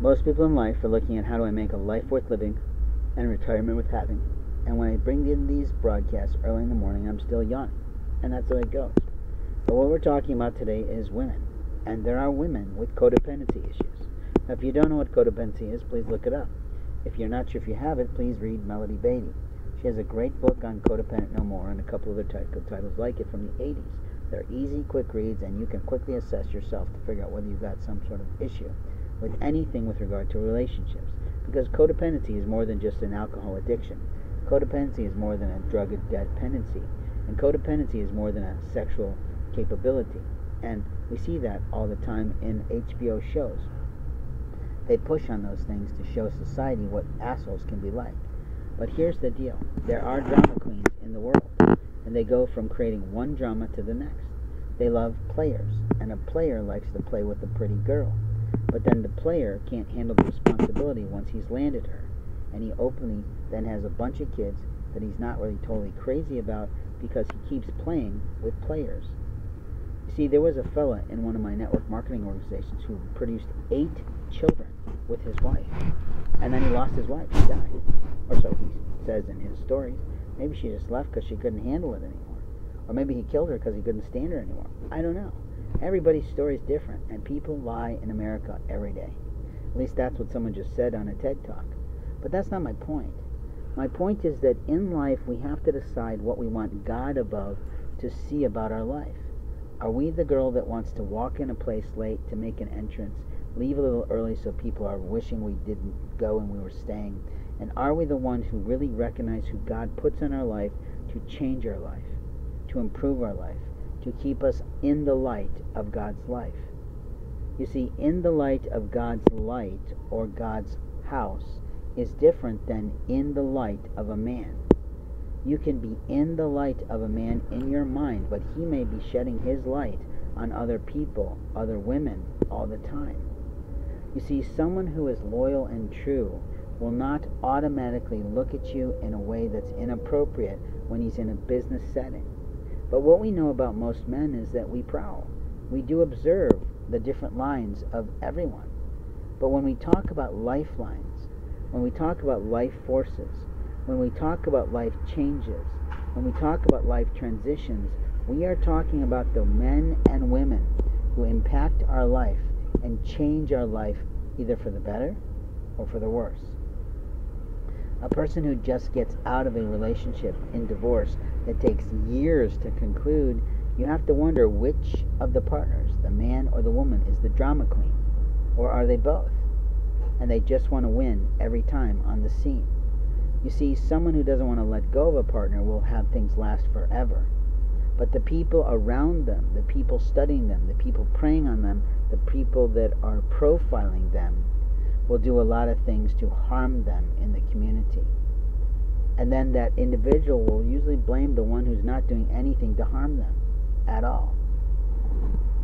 Most people in life are looking at how do I make a life worth living and retirement worth having. And when I bring in these broadcasts early in the morning, I'm still yawning. And that's how it goes. But what we're talking about today is women. And there are women with codependency issues. Now, if you don't know what codependency is, please look it up. If you're not sure if you have it, please read Melody Beattie. She has a great book on Codependent No More and a couple other titles like it from the 80s. They're easy, quick reads, and you can quickly assess yourself to figure out whether you've got some sort of issue with anything with regard to relationships. Because codependency is more than just an alcohol addiction. Codependency is more than a drug dependency. And codependency is more than a sexual capability. And we see that all the time in HBO shows. They push on those things to show society what assholes can be like. But here's the deal there are drama queens in the world, and they go from creating one drama to the next. They love players, and a player likes to play with a pretty girl. But then the player can't handle the responsibility once he's landed her, and he openly then has a bunch of kids that he's not really totally crazy about because he keeps playing with players. You see, there was a fella in one of my network marketing organizations who produced eight children with his wife, and then he lost his wife. She died, or so he says in his stories. Maybe she just left because she couldn't handle it anymore, or maybe he killed her because he couldn't stand her anymore. I don't know. Everybody's story is different, and people lie in America every day. At least that's what someone just said on a TED Talk. But that's not my point. My point is that in life we have to decide what we want God above to see about our life. Are we the girl that wants to walk in a place late to make an entrance, leave a little early so people are wishing we didn't go and we were staying? And are we the ones who really recognize who God puts in our life to change our life, to improve our life? To keep us in the light of God's life. You see, in the light of God's light or God's house is different than in the light of a man. You can be in the light of a man in your mind, but he may be shedding his light on other people, other women, all the time. You see, someone who is loyal and true will not automatically look at you in a way that's inappropriate when he's in a business setting. But what we know about most men is that we prowl. We do observe the different lines of everyone. But when we talk about lifelines, when we talk about life forces, when we talk about life changes, when we talk about life transitions, we are talking about the men and women who impact our life and change our life either for the better or for the worse. A person who just gets out of a relationship in divorce that takes years to conclude, you have to wonder which of the partners, the man or the woman, is the drama queen. Or are they both? And they just want to win every time on the scene. You see, someone who doesn't want to let go of a partner will have things last forever. But the people around them, the people studying them, the people preying on them, the people that are profiling them, will do a lot of things to harm them in the community. And then that individual will usually blame the one who's not doing anything to harm them at all.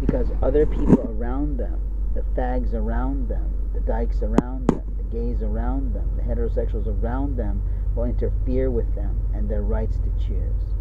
Because other people around them, the fags around them, the dykes around them, the gays around them, the heterosexuals around them, will interfere with them and their rights to choose.